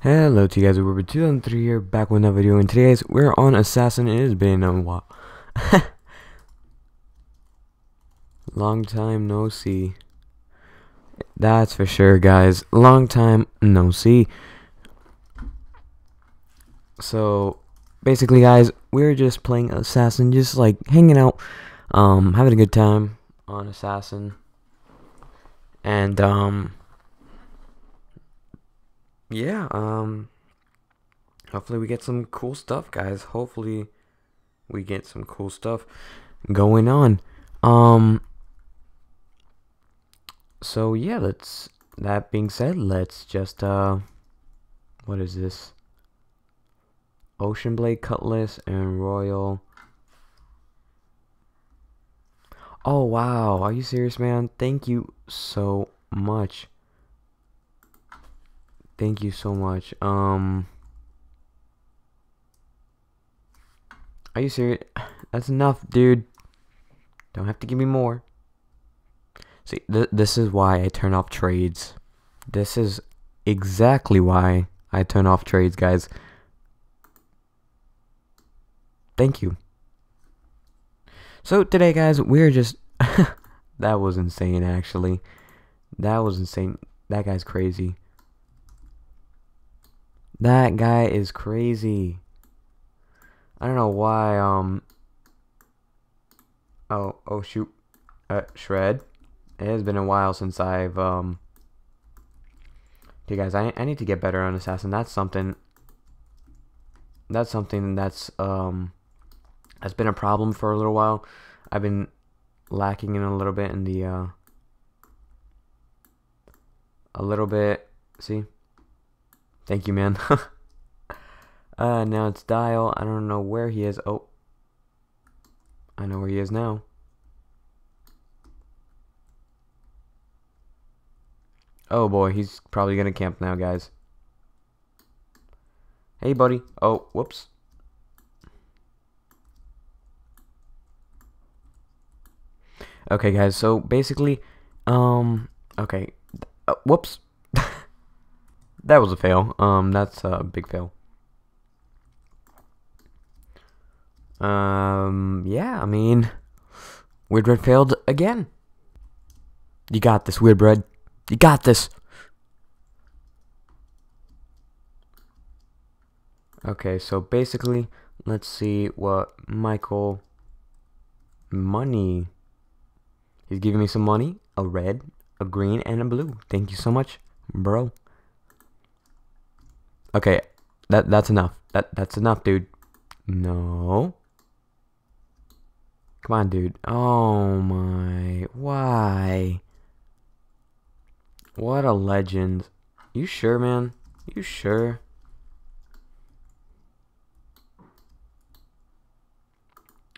Hello to you guys, we're 2003 here, back with another video, and today guys, we're on Assassin, it has been a while. Long time no see. That's for sure, guys. Long time no see. So, basically, guys, we're just playing Assassin, just like hanging out, um, having a good time on Assassin. And, um, yeah, um, hopefully we get some cool stuff, guys. Hopefully we get some cool stuff going on. Um, so yeah, let's, that being said, let's just, uh, what is this? Ocean Blade Cutlass and Royal. Oh wow, are you serious, man? Thank you so much. Thank you so much. Um Are you serious? That's enough, dude. Don't have to give me more. See, th this is why I turn off trades. This is exactly why I turn off trades, guys. Thank you. So today, guys, we're just... that was insane, actually. That was insane. That guy's crazy. That guy is crazy. I don't know why, um... Oh, oh shoot. Uh, Shred. It has been a while since I've, um... Okay, guys, I, I need to get better on Assassin. That's something... That's something that's, um... That's been a problem for a little while. I've been lacking in a little bit in the, uh... A little bit... See? Thank you, man. uh, now it's Dial. I don't know where he is. Oh. I know where he is now. Oh boy, he's probably gonna camp now, guys. Hey, buddy. Oh, whoops. Okay, guys, so basically, um, okay, uh, whoops. That was a fail. Um, that's a big fail. Um, yeah, I mean, Weird Bread failed again. You got this, Weird Bread. You got this. Okay, so basically, let's see what Michael money. He's giving me some money, a red, a green, and a blue. Thank you so much, bro. Okay, that that's enough. That that's enough, dude. No. Come on, dude. Oh my. Why? What a legend. You sure, man? You sure?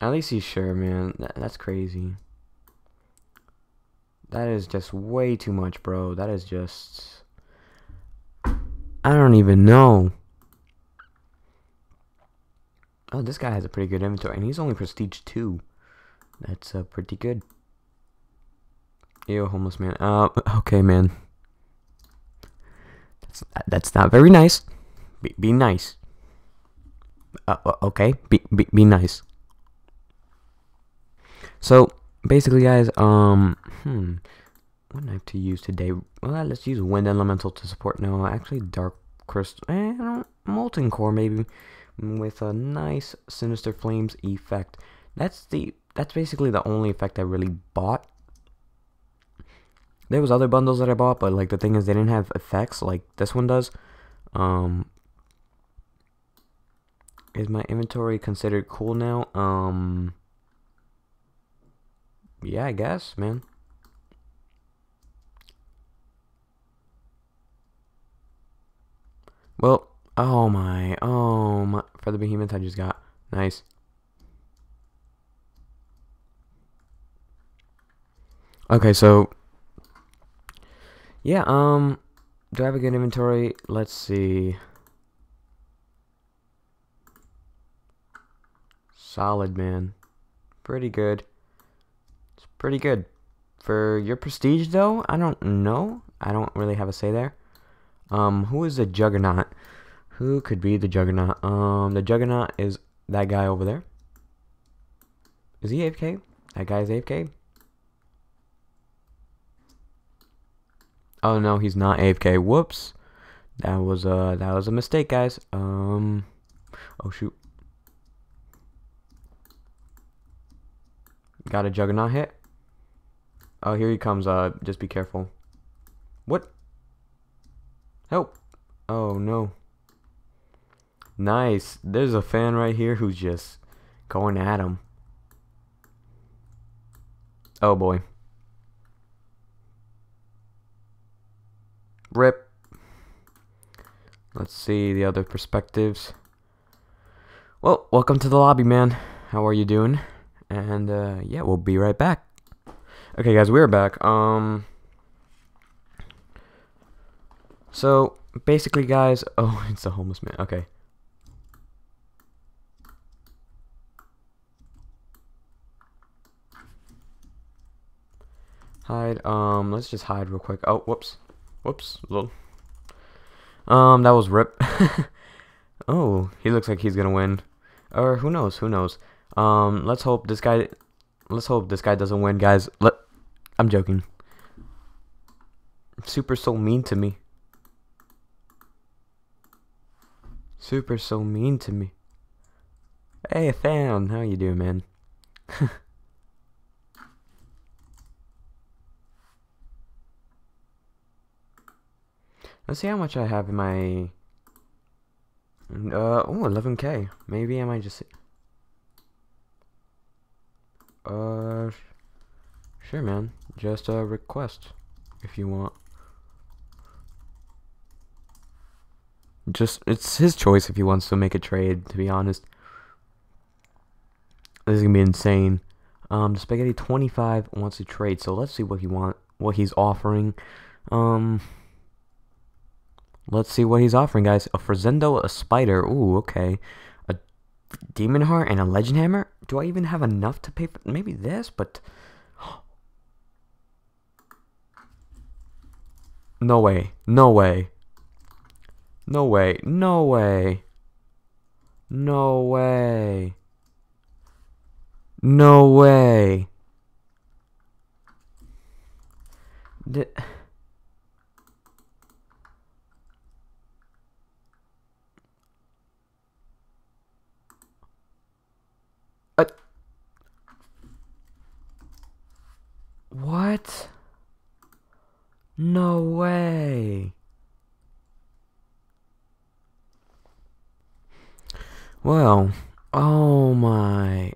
At least he's sure, man. That, that's crazy. That is just way too much, bro. That is just... I don't even know. Oh, this guy has a pretty good inventory, and he's only prestige 2. That's uh, pretty good. Ew, homeless man. Uh, okay, man. That's, that's not very nice. Be, be nice. Uh, okay, be, be, be nice. So, basically, guys, um, hmm, what knife to use today? Well, let's use Wind Elemental to support. No, actually, Dark Crystal, eh, Molten Core, maybe, with a nice Sinister Flames effect. That's the, that's basically the only effect I really bought. There was other bundles that I bought, but, like, the thing is, they didn't have effects like this one does. Um, is my inventory considered cool now? Um yeah, I guess, man. Well, oh my, oh my, for the behemoth I just got. Nice. Okay, so, yeah, um, do I have a good inventory? Let's see. Solid, man. Pretty good It's pretty good. For your prestige, though, I don't know. I don't really have a say there. Um, who is the Juggernaut? Who could be the Juggernaut? Um, the Juggernaut is that guy over there. Is he AFK? That guy's AFK? Oh no, he's not AFK. Whoops. That was a that was a mistake, guys. Um Oh shoot. Got a juggernaut hit. Oh, here he comes. Uh, just be careful. What? Help! Oh no. Nice. There's a fan right here who's just going at him. Oh boy. Rip. Let's see the other perspectives. Well, welcome to the lobby, man. How are you doing? And uh, yeah, we'll be right back. Okay, guys, we're back. Um, so basically, guys. Oh, it's a homeless man. Okay. Hide. Um, let's just hide real quick. Oh, whoops, whoops, little. Um, that was Rip. oh, he looks like he's gonna win, or who knows? Who knows? Um, let's hope this guy. Let's hope this guy doesn't win, guys. Let. I'm joking. Super so mean to me. Super so mean to me. Hey, fan, how you doing, man? Let's see how much I have in my. Uh, oh, 11k. Maybe I might just. Uh, sure, man. Just a request if you want. Just, it's his choice if he wants to make a trade, to be honest. This is gonna be insane. Um, Spaghetti 25 wants to trade, so let's see what he want, what he's offering. Um, let's see what he's offering, guys. A Frazendo, a Spider. Ooh, okay. A Demon Heart and a Legend Hammer. Do I even have enough to pay for maybe this? But no way, no way. No way. No way. No way. No way. The uh, what? No way. Well, oh my.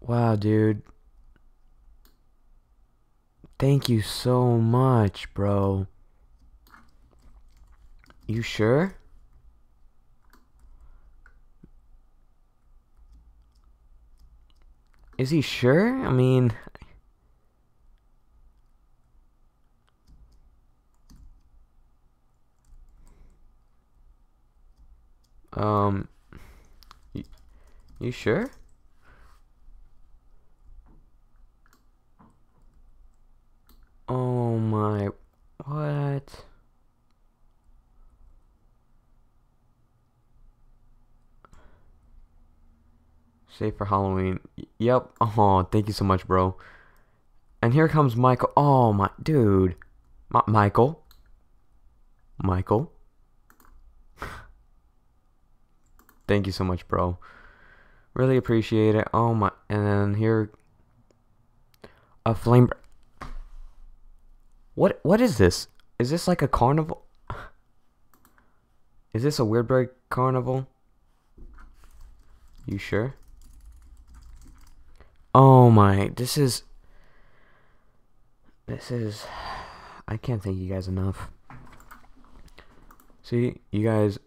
Wow, dude. Thank you so much, bro. You sure? Is he sure? I mean, Um, you, you sure? Oh my, what? Save for Halloween. Yep. Oh, thank you so much, bro. And here comes Michael. Oh my, dude. Michael. Michael. Thank you so much, bro. Really appreciate it. Oh my, and then here, a flame. What what is this? Is this like a carnival? Is this a Weird Bread carnival? You sure? Oh my, this is this is I can't thank you guys enough. See, you guys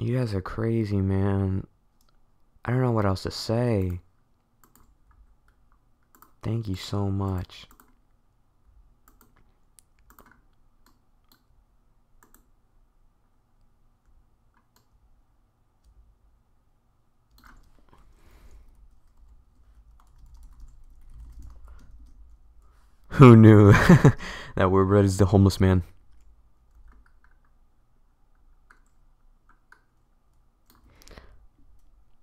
You guys are crazy, man. I don't know what else to say. Thank you so much. Who knew that we're red is the homeless man?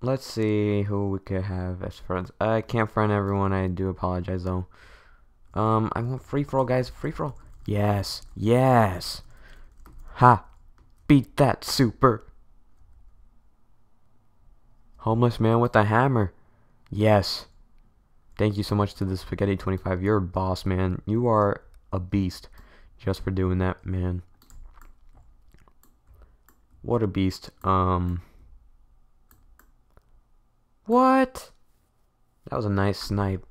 Let's see who we could have as friends. I can't friend everyone. I do apologize though. Um, I want free for all, guys. Free for all. Yes, yes. Ha! Beat that super. Homeless man with a hammer. Yes. Thank you so much to the Spaghetti25. You're a boss, man. You are a beast just for doing that, man. What a beast. Um. What? That was a nice snipe.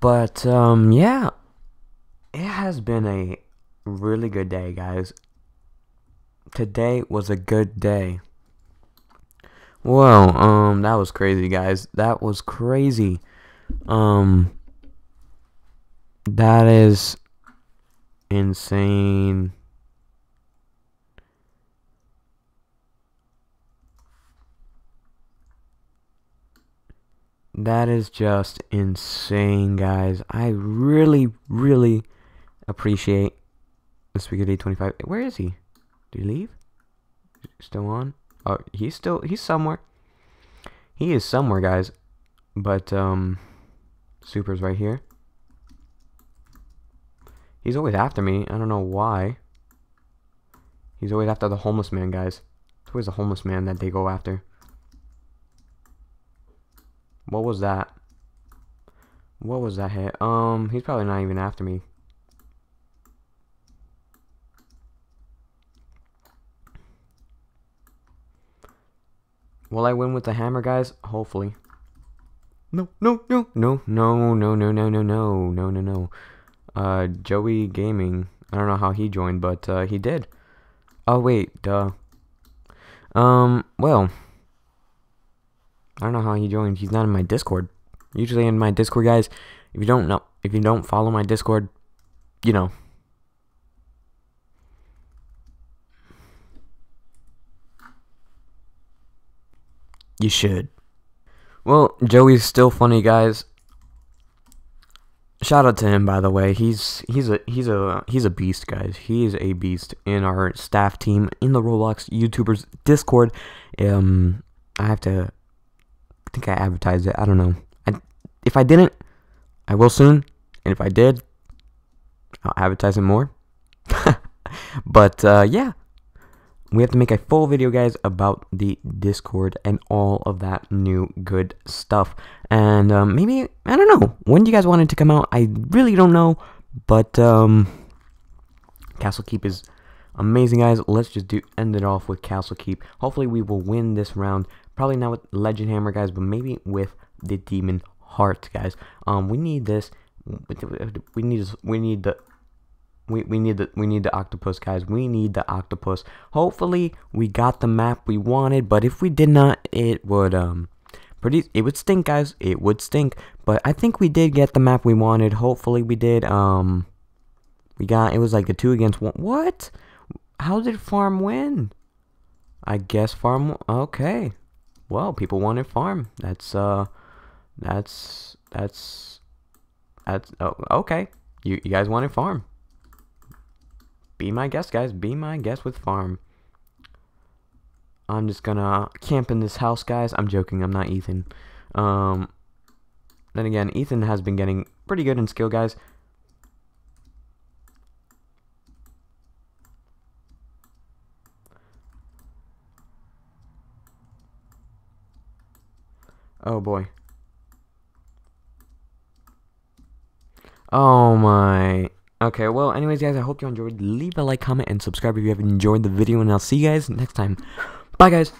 But, um, yeah. It has been a really good day, guys. Today was a good day. Whoa, um, that was crazy, guys. That was crazy. Um, that is insane. That is just insane, guys. I really, really appreciate the Spaghetti 25. Where is he? Did he leave? Still on? Oh, he's still, he's somewhere. He is somewhere, guys. But, um, Super's right here. He's always after me. I don't know why. He's always after the homeless man, guys. It's always the homeless man that they go after. What was that? What was that hit? Um, he's probably not even after me. Will I win with the hammer, guys? Hopefully. No, no, no, no, no, no, no, no, no, no, no, no, no. Uh, Joey Gaming. I don't know how he joined, but uh, he did. Oh wait, duh. Um, well, I don't know how he joined. He's not in my Discord. Usually in my Discord, guys. If you don't know, if you don't follow my Discord, you know. You should. Well, Joey's still funny, guys. Shout out to him, by the way. He's he's a he's a he's a beast, guys. He is a beast in our staff team in the Roblox YouTubers Discord. Um, I have to think I advertised it. I don't know. I, if I didn't, I will soon. And if I did, I'll advertise it more. but uh, yeah, we have to make a full video, guys, about the Discord and all of that new good stuff. And um, maybe, I don't know, when do you guys want it to come out? I really don't know. But um, Castle Keep is amazing, guys. Let's just do end it off with Castle Keep. Hopefully, we will win this round. Probably not with Legend Hammer, guys, but maybe with the Demon Heart, guys. Um, we need this. We need we need the we, we need the we need the octopus guys we need the octopus hopefully we got the map we wanted but if we did not it would um pretty it would stink guys it would stink but i think we did get the map we wanted hopefully we did um we got it was like a two against one what how did farm win i guess farm okay well, people wanted farm. That's uh, that's that's that's oh, okay. You you guys wanted farm. Be my guest, guys. Be my guest with farm. I'm just gonna camp in this house, guys. I'm joking. I'm not Ethan. Um, then again, Ethan has been getting pretty good in skill, guys. Oh boy. Oh my. Okay, well, anyways, guys, I hope you enjoyed. Leave a like, comment, and subscribe if you have enjoyed the video, and I'll see you guys next time. Bye, guys.